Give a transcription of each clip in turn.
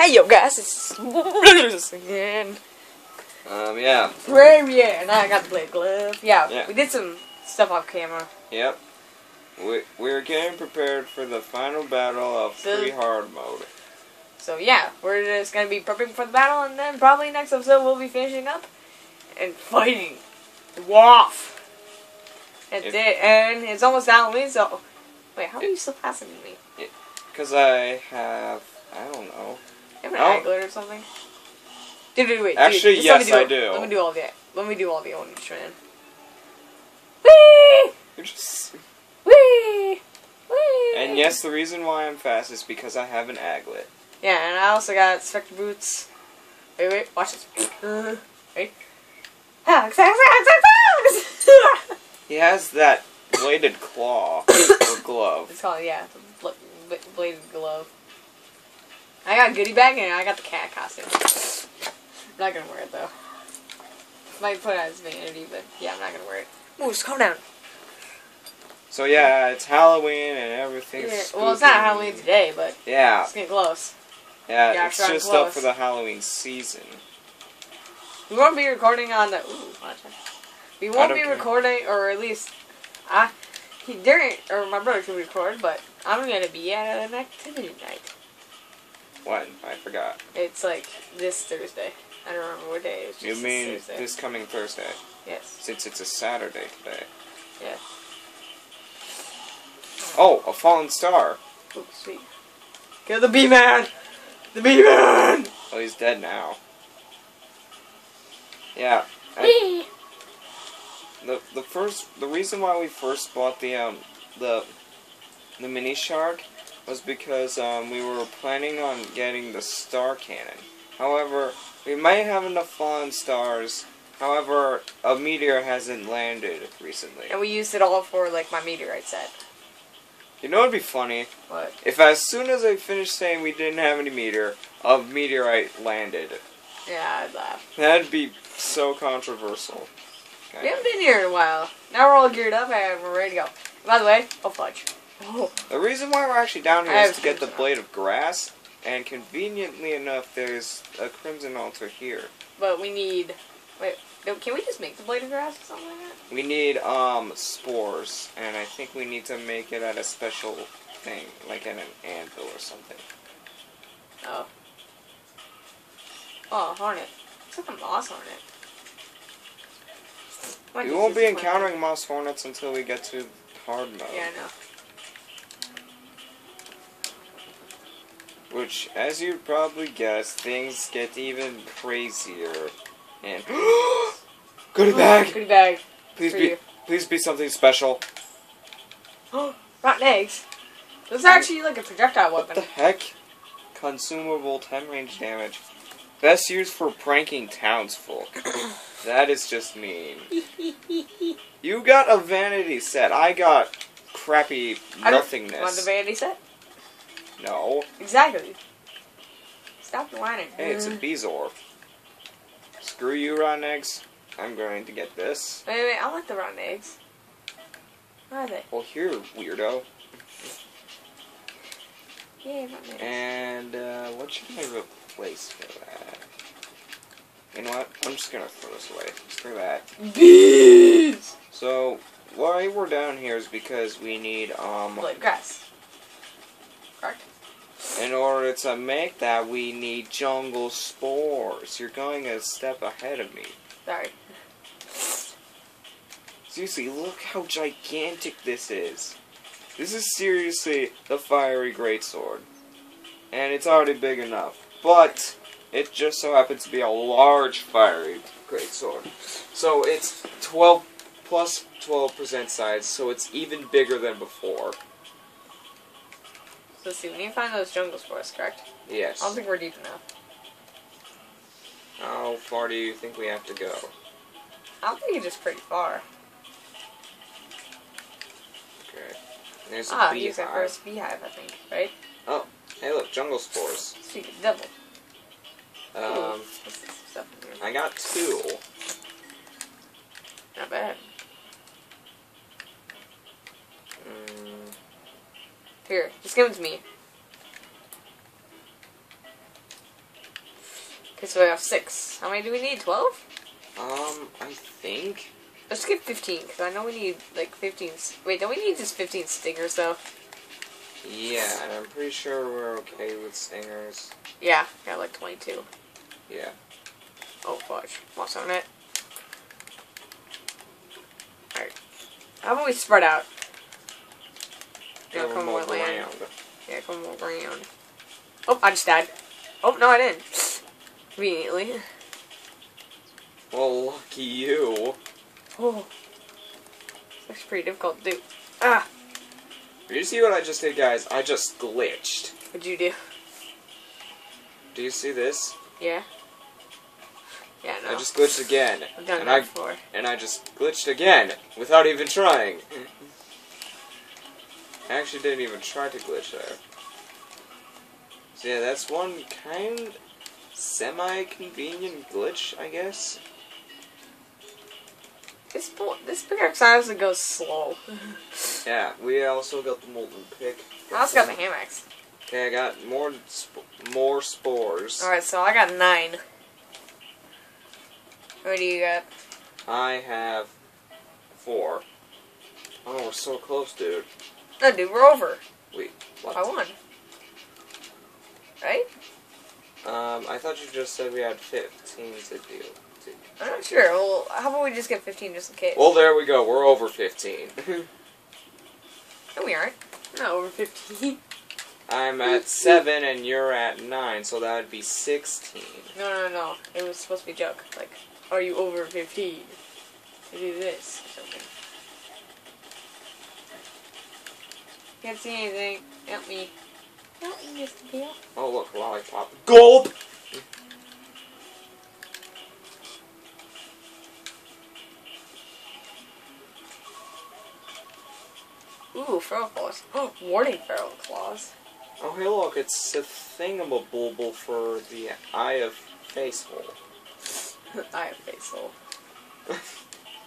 Hey yo guys, it's Bruce again. Um, yeah. Right, yeah, and I got the blade glove. Yeah, Yeah. we did some stuff off camera. Yep. We, we're getting prepared for the final battle of The- free hard mode. So yeah, we're just gonna be prepping for the battle, and then probably next episode we'll be finishing up and fighting Wolf. That's If- it, and it's almost Halloween, so wait, how are you still passing me? Because I have, I don't know. You have an Oh. angler or something? Dude, dude, wait. Actually, dude, just let me yes, I do. Let me do all the. Let me do all the orange man. Whee! You're just... Whee! Whee! And yes, the reason why I'm fast is because I have an aglet. Yeah, and I also got Spectre boots. Wait, wait, watch this. Uh, wait. Ah, attack, attack! He has that bladed claw or glove. It's called yeah, bl- bladed glove. I got a goodie bag and I got the cat costume. I'm not gonna wear it though. Might put it as vanity, but yeah, I'm not gonna wear it. Moose, calm down. So yeah, it's Halloween and everything's. Yeah, well, it's not. Halloween today, but Yeah, it's getting close. yeah, Yeah, it's trying just close. up for the Halloween season. We won't be recording on the. Ooh, watch it. We won't be care. recording, or at least, I, he didn't, or my brother can record, but I'm gonna be at an activity night. What? I forgot. It's like this Thursday. I don't remember what day. It's just You this mean Thursday. this coming Thursday? Yes. Since it's a Saturday today. Yeah. Oh, a fallen star. Oh, sweet. Kill the bee man. The bee man. Oh, he's dead now. Yeah. I- the the first the reason why we first bought the um the the mini shark was because um we were planning on getting the star cannon. However, we might have enough fallen stars. However, a meteor hasn't landed recently. And we used it all for like my meteorite set. You know what'd be funny? What? If as soon as I finished saying we didn't have any meteor, a meteorite landed. Yeah, I'd laugh. That'd be so controversial. We haven't been here in a while. Now we're all geared up and we're ready to go. By the way, oh fudge. Oh, The reason why we're actually down here I is to get the blade of grass, and conveniently enough, there's a crimson altar here. but we need. Wait, can we just make the blade of grass or something like that? We need um spores, and I think we need to make it at a special thing, like at an anvil or something. Oh. Oh, hornet. It's like a moss hornet. Might We won't be use this one. encountering moss hornets until we get to hard mode, Yeah, I know. Which, as you'd probably guessed, things get even crazier. And goodie bag, Goodie bag. please for be, you. please be something special. Rotten eggs. This is actually like a projectile weapon. What the heck? Consumable 10 range damage. Best used for pranking townsfolk. that is just mean. You got a vanity set. I got crappy I nothingness. Want the vanity set? No. Exactly. Stop whining. Hey, it's a Bezoar. Screw you, rotten eggs. I'm going to get this. Wait, wait, I like the rotten eggs. Where are they? Well, here, weirdo. Yay, rotten eggs. And, uh, what should I replace for that? You know what? I'm just gonna throw this away. Screw that. Bees! So why we're down here is because we need um Blade grass. Correct. In order to make that we need jungle spores. You're going a step ahead of me. Sorry. Seriously, look how gigantic this is. This is seriously the fiery greatsword. And it's already big enough. But it just so happens to be a large fiery greatsword. So it's 12 plus 12% size, so it's even bigger than before. Let's see, we need to find those jungle spores, correct? Yes. I don't think we're deep enough. How far do you think we have to go? I don't think it's just pretty far. Okay. There's a Ah, that beehive. first beehive, I think, right? Oh, hey, look, jungle spores. Of the. Um, What's this stuff in here? I got two. Not bad. Here, just give them to me. Okay, so we have six. How many do we need? Twelve? Um, I think. Let's get fifteen because I know we need like fifteen. Wait, don't we need just fifteen stingers though? Yeah, and I'm pretty sure we're okay with stingers. Yeah, got like twenty-two. Yeah. Oh fudge! What's on it? All right. How about we spread out? Yeah, come more around. Yeah, come more around. Oh, I just died. Oh no, I didn't. Conveniently. Well, lucky you. Oh. That's pretty difficult to do. Ah! Did you see what I just did, guys? I just glitched. What'd you do? Do you see this? Yeah? Yeah, no. I just glitched again. I've done and that I before. and I just glitched again without even trying. I actually didn't even try to glitch there. So yeah, that's one kind semi-convenient glitch, I guess. This bull- this pickaxe honestly goes slow. Yeah, we also got the molten pick. I also got the hamaxe. Okay, I got more sp- more spores. Alright, so I got nine. What do you got? I have four. Oh, we're so close, dude. No, dude, we're over. Wait, what? I won. Right? Um, I thought you just said we had 15 to do. to- I'm not sure. Well, how about we just get 15 just in case? Well, there we go. We're over 15. no, we aren't. We're not over 15. I'm at 7 and you're at 9, so that would be 16. No, no, no. It was supposed to be a joke. Like, are you over 15? To do this or something. Can't see anything. Help me. Help me, Mr. Bill. Oh, look, lollipop. Gulp! Ooh, feral claws. Oh, warning feral claws. Oh, hey, look, it's the thing of a thingamabulble for the Eye of Face hole. I have face hole.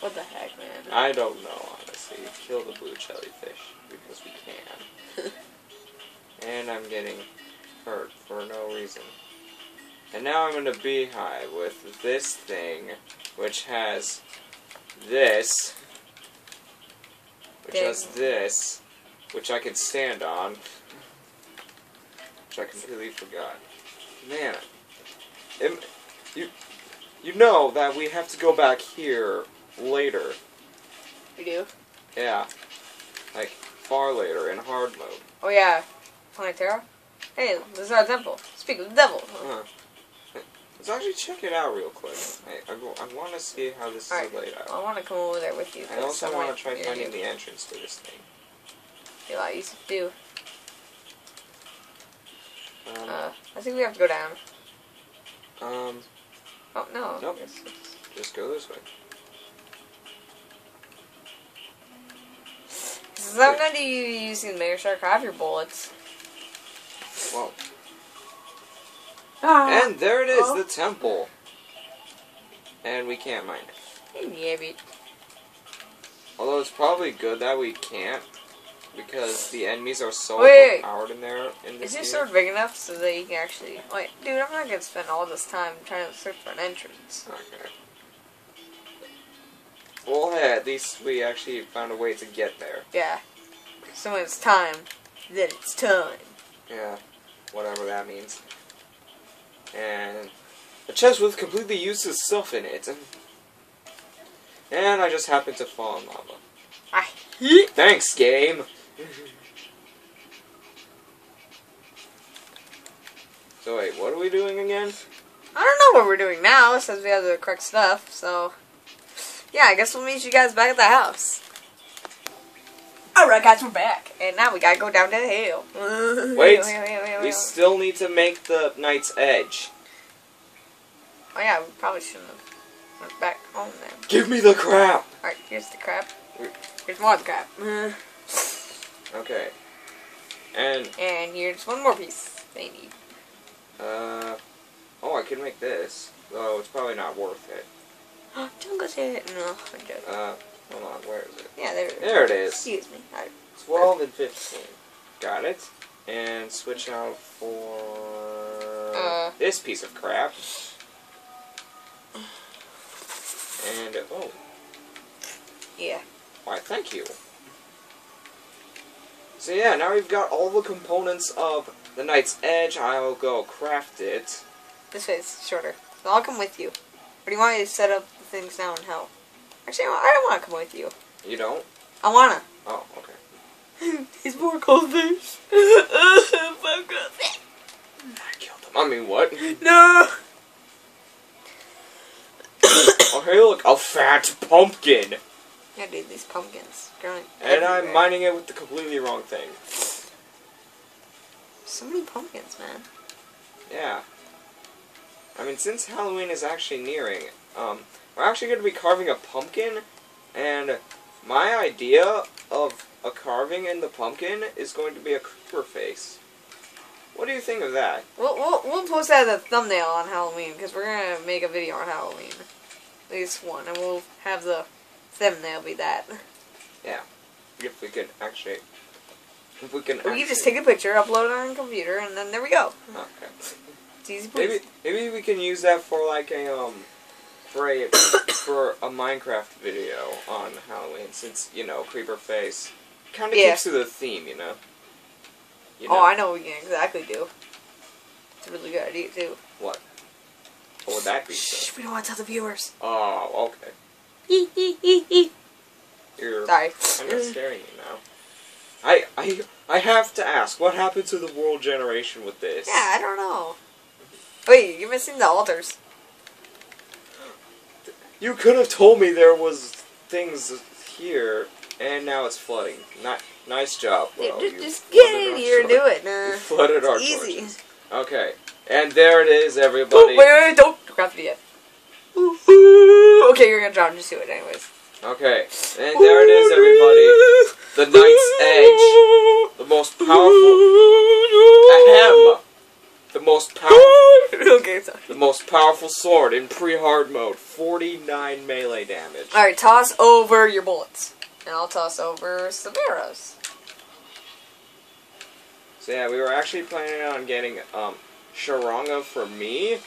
What the heck, man? I don't know, honestly. Kill the blue jellyfish, because we can. and I'm getting hurt for no reason. And now I'm in a beehive with this thing, which has this, which Dang. has this, which I can stand on, which I completely forgot. Man, it, you you know that we have to go back here later. We do. Yeah, like far later in hard mode. Oh, yeah. Plantera? Hey, this is our temple. Speak of the devil. Huh. Let's actually check it out real quick. I, I, I want to see how this Alright. is laid out. I want to come over there with you. I also want to try finding the entrance to this thing. Be a lot easier to do. Um, Uh, I think we have to go down. um, Oh, no. Nope. It's- just go this way. So I'm to be using the Mega Shark. I have your bullets. Well, Ah. and there it is, Oh. the temple. And we can't mine it. Yeah, but Although it's probably good that we can't, because the enemies are so Wait. overpowered in there. In Is your sword big enough so that you can actually... Wait, dude, I'm not to spend all this time trying to search for an entrance. Okay. Well, hey, at least we actually found a way to get there. Yeah. So when it's time, then it's time. Yeah, whatever that means. And a chest with completely useless stuff in it. And I just happened to fall in lava. I hate Thanks, game! so wait, what are we doing again? I don't know what we're doing now, since we have the correct stuff, so... Yeah, I guess we'll meet you guys back at the house. Alright guys, we're back. And now we gotta go down to the hill. Wait, wait, wait, wait, We still need to make the Night's Edge. Oh yeah, we probably shouldn't have went back home then. Give me the crap! Alright, here's the crap. Here's more of the crap. Okay. And, And here's one more piece they need. uh... Oh, I can make this. Though it's probably not worth it. Jungle's hit. No, I'm joking. Uh, hold on, where is it? Yeah, there it is. There it is. Excuse me. Alright. 12 and 15. Got it. And switch out for Uh. this piece of crap. And, oh, Yeah. why, thank you. So yeah, now we've got all the components of the Night's Edge. I'll go craft it. This way is shorter. So I'll come with you. Or do you want me to set up things now in hell? Actually, I don't want to come with you. You don't? I wanna. Oh, okay. He's more cold. Fuck. I killed him. I mean, what? No. oh, hey, look, a fat pumpkin. Yeah, dude, these pumpkins growing. And I'm everywhere. mining it with the completely wrong thing. So many pumpkins, man. Yeah. I mean, since Halloween is actually nearing, um, we're actually going to be carving a pumpkin, and my idea of a carving in the pumpkin is going to be a creeper face. What do you think of that? We'll, we'll, we'll post that as a thumbnail on Halloween because we're gonna make a video on Halloween. At least one, and we'll have the thumbnail be that. Yeah. If we can actually, if we can. We can just take a picture, upload it on a computer, and then there we go. Okay. It's easy Maybe maybe we can use that for like a um for a for a Minecraft video on Halloween since you know creeper face kind of Yeah. keeps to the theme, you know. You Oh, I know what we can exactly do. It's a really good idea too. What? What would that be? Shh, we don't want to tell the viewers. Oh, okay. You're Sorry. kind of scaring me now. I I I have to ask, what happened to the world generation with this? Yeah, I don't know. Wait, you're missing the altars. You could have told me there was things here, and now it's flooding. Ni- nice job. Dude, You just get in here and do it. You Nah. flooded our easy. torches. Okay, and there it is, Oh, everybody. wait, wait, wait, don't craft it yet. Okay, you're gonna drown. Just do it anyways. Okay, and there it is, everybody. The Night's Edge, the most powerful. Ahem. The most powerful. okay, sorry. The most powerful sword in pre-hard mode. 49 melee damage. Alright, toss over your bullets. And I'll toss over some arrows. So yeah, we were actually planning on getting um Sharanga for me,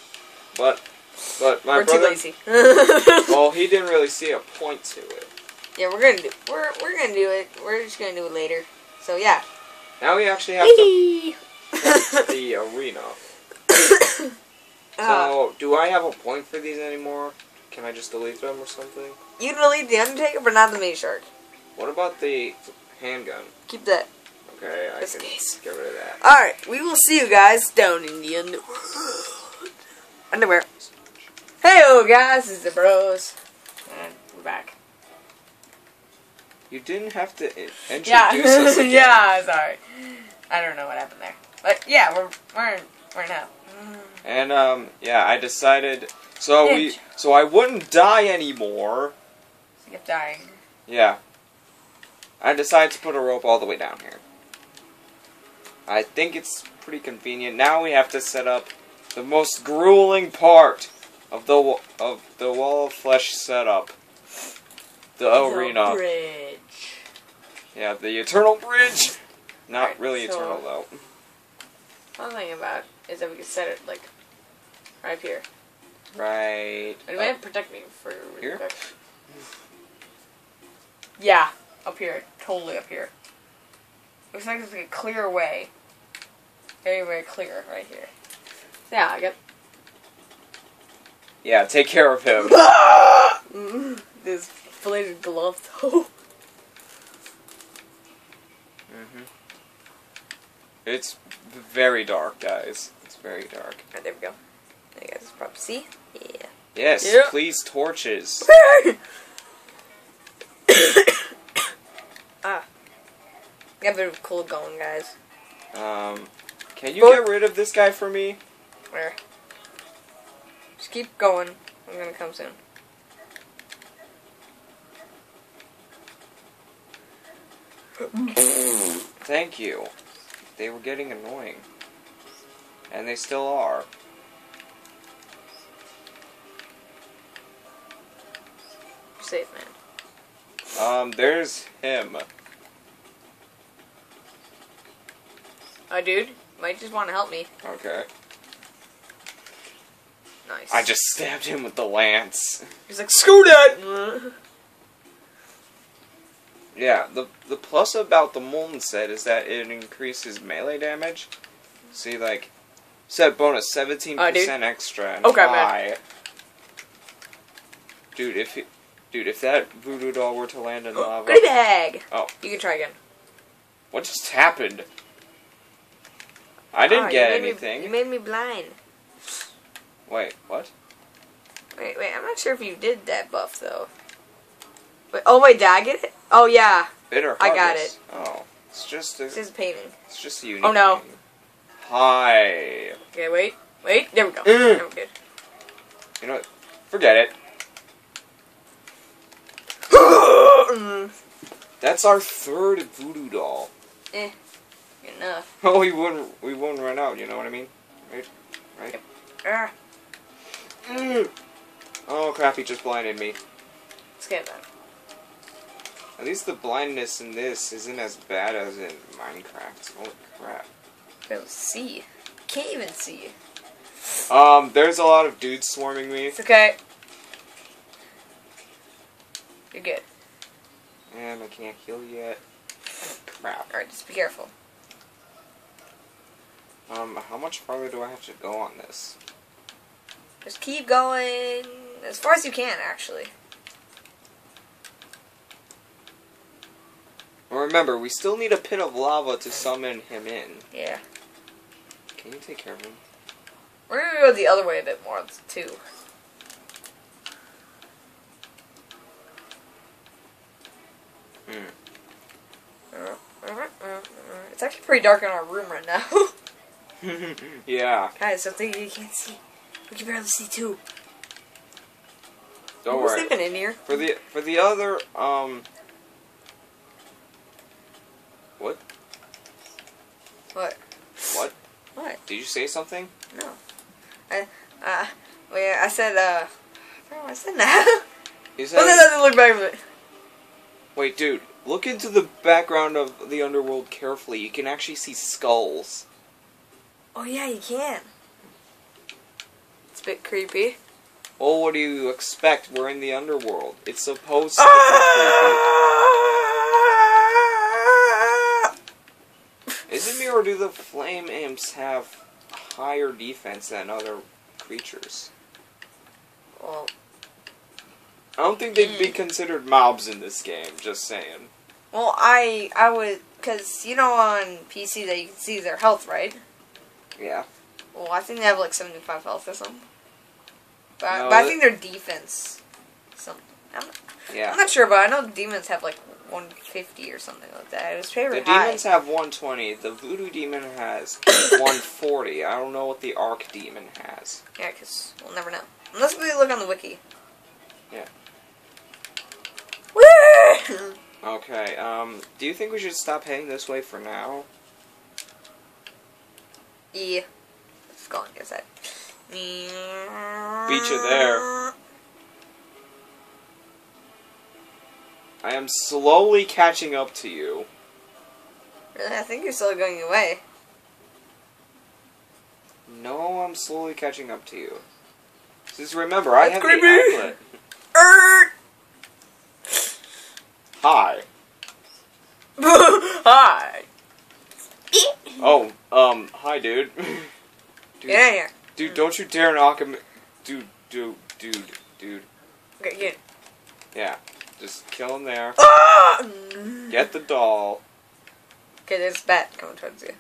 but but my we're brother. too lazy. Well, he didn't really see a point to it. yeah, we're gonna do. We're we're gonna do it. We're just gonna do it later. So yeah. Now we actually have to. the arena. Uh, So, do I have a point for these anymore? Can I just delete them or something? you delete the Undertaker, but not the Mini Shark. What about the handgun? Keep that. Okay, I Just can in case. get rid of that. Alright, we will see you guys down in the underworld. Underwear. Hey, guys, it's the bros. And we're back. You didn't have to i- introduce Yeah, us again. yeah, sorry. I don't know what happened there. But yeah, we're, we're, we're now. And um, yeah, I decided. So we, so I wouldn't die anymore. I dying. Yeah. I decided to put a rope all the way down here. I think it's pretty convenient. Now we have to set up the most grueling part of the of the wall of flesh setup. The arena. bridge. Yeah, the eternal bridge. Not Alright, really so- eternal though. One thing about is that we can set it like right up here. Right. And it up- might protect me for Here? quick. Yeah, up here, totally up here. Looks like it's like a clear way. Very, very clear right here. Yeah, I got. yeah, take care of him. Mm, this bladed glove though. hmm It's very dark, guys. It's very dark. Alright, there we go. There you guys probably see. Yeah. Yes, Yep. please torches. ah. Got a bit of cold going, guys. Um, can you get rid of this guy for me? Where? Just keep going. I'm gonna come soon. Thank you. They were getting annoying. And they still are. Safe, man. Um, there's him. Oh, dude, might just want to help me. Okay. Nice. I just stabbed him with the lance. He's like, screw that! Yeah, the the plus about the Molten set is that it increases melee damage. See, like, set bonus seventeen uh, percent extra and Okay, man. Dude, if it, dude, if that voodoo doll were to land in lava, Goodie bag! Oh. You can try again. what just happened? I didn't you get me- anything. you made me blind. Wait, what? Wait, wait, I'm not sure if you did that buff, though. Wait, oh, wait, did I get it? Oh, yeah. Bitter I got it. Oh, it's just a, This is painting. it's just a unique. Oh, no. thing. Hi. Okay, wait. Wait, there we go. Mm. Now good. You know what? Forget it. Mm, That's our third voodoo doll. Good enough. Oh, we wouldn't we wouldn't run out. You know what I mean? Right? Right? Ah, Mm. Oh crap! He just blinded me. let's get that. At least the blindness in this isn't as bad as in Minecraft. Holy crap! To see. Can't even see. Um, there's a lot of dudes swarming me. It's okay. You're good. And I can't heal yet. Crap. Alright, just be careful. Um, how much farther do I have to go on this? Just keep going as far as you can, actually. Remember, we still need a pit of lava to summon him in. Yeah. Can you take care of him? We're gonna go the other way a bit more, too. Hmm. It's actually pretty dark in our room right now. yeah. Guys, something you can't see. We can barely see too. Don't Who's worry. sleeping in here? For the for the other um. What? What? What? What? Did you say something? No. I, uh, well, I said, uh, I forgot what I said now. You no, said. no, look back at. Wait, dude. Look into the background of the underworld carefully. You can actually see skulls. Oh, yeah, you can. It's a bit creepy. Well, what do you expect? We're in the underworld. It's supposed to Ah! be creepy. Is it me or do the flame imps have higher defense than other creatures? Well, I don't think they'd be mm. considered mobs in this game. Just saying. well, I, I would, cause you know on PC that you can see their health, right? Yeah. Well, I think they have like 75 health or something. But, No, but I think their defense, some, I'm, Yeah. I'm not sure, but I know demons have like 150 or something like that. It was The pretty high. demons have 120. The voodoo demon has 140. I don't know what the arc demon has. Yeah, because we'll never know. Unless we look on the wiki. Yeah. Woo! Okay, um, do you think we should stop heading this way for now? yeah. Let's go the other side. Beat you there. I am slowly catching up to you. Really? I think you're still going away. No, I'm slowly catching up to you. Just remember, I That's have the creepy. outlet. Er! Hi. Hi! Oh, um, hi, dude. dude, Get in here. dude, don't you dare knock him. Dude, dude, dude, dude. Okay, get. Yeah, just kill him there. Ah! Get the doll. Okay, there's a bat coming towards you.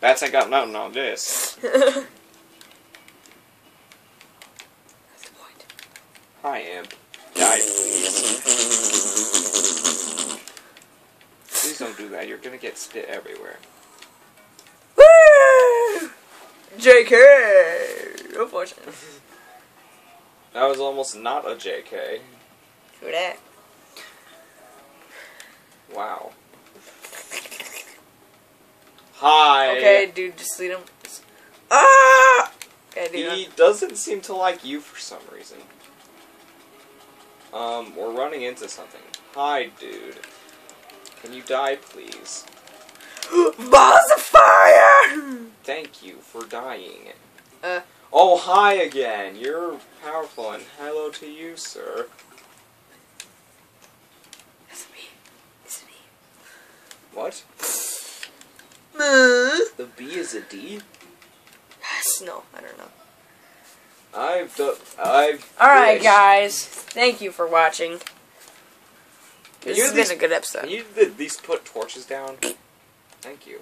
Bats ain't got nothing on this. That's the point. Hi, imp. Die, please. Please don't do that. You're gonna get spit everywhere. Woo! JK! Unfortunate. That was almost not a JK. Who that? Wow. Hi. Okay, dude, just lead him. Ah! Okay, dude. He doesn't seem to like you for some reason. Um, we're running into something. Hi, dude. Can you die, please? Balls of fire! Thank you for dying. Uh. Oh, hi again. You're powerful, and hello to you, sir. It's me. It's me. What? Uh, The B is a D? yes, no, I don't know. I've done. I've. Alright, guys. Thank you for watching. This you has at been a good Can episode. you at least put torches down? Thank you.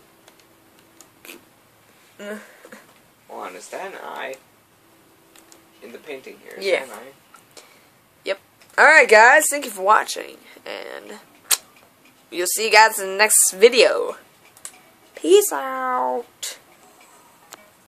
Oh, Hold on, is that an eye? In the painting here, is Yeah. that an eye? Alright, guys. Thank you for watching. And we'll see you guys in the next video. Peace out.